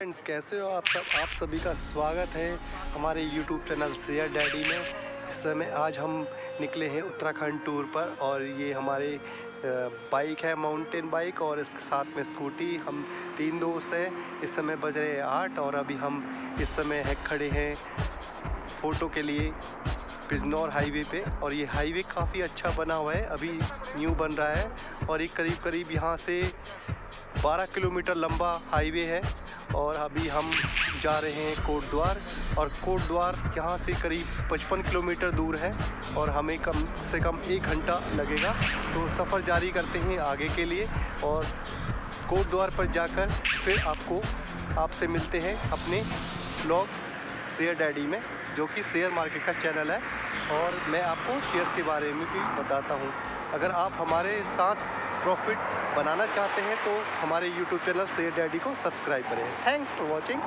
Friends कैसे हो आप सब? आप सभी का स्वागत है हमारे यूट्यूब चैनल शेयर डैडी में। इस समय आज हम निकले हैं उत्तराखंड टूर पर और ये हमारे बाइक है माउंटेन बाइक और इसके साथ में स्कूटी हम तीन दोस्त हैं। इस समय बज रहे हैं आठ और अभी हम इस समय है, खड़े हैं फ़ोटो के लिए बिजनौर हाईवे पे और ये हाईवे काफ़ी अच्छा बना हुआ है। अभी न्यू बन रहा है और ये करीब करीब यहाँ से 12 किलोमीटर लंबा हाईवे है। और अभी हम जा रहे हैं कोटद्वार और कोटद्वार यहाँ से करीब 55 किलोमीटर दूर है और हमें कम से कम एक घंटा लगेगा। तो सफ़र जारी करते हैं आगे के लिए और कोटद्वार पर जाकर फिर आपको आपसे मिलते हैं अपने ब्लॉग शेयर डैडी में, जो कि शेयर मार्केट का चैनल है। और मैं आपको शेयर्स के बारे में भी बताता हूँ। अगर आप हमारे साथ प्रॉफिट बनाना चाहते हैं तो हमारे यूट्यूब चैनल से डैडी को सब्सक्राइब करें। Thanks for watching